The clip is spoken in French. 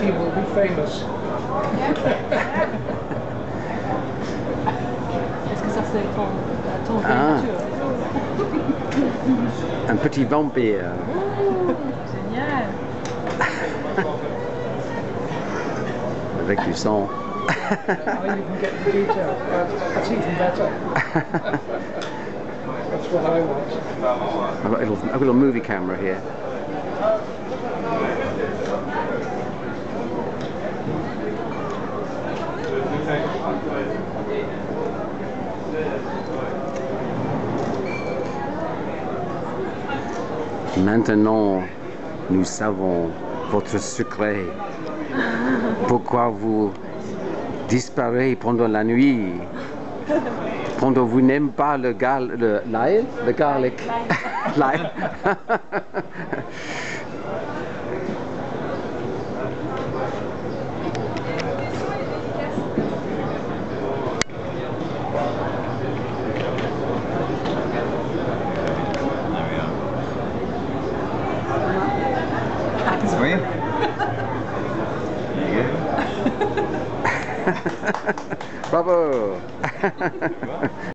He will be famous. Est-ce que ça c'est ton, ton Ah. Un petit vampire. Génial. Avec du sang. Now you can get the detail. That- That's even better. I want. I've a little movie camera here. Maintenant, nous savons votre secret. Pourquoi vous disparaissez pendant la nuit? Pendant vous n'aimez pas le gal, le l'ail, le garlic, l'ail. 브라보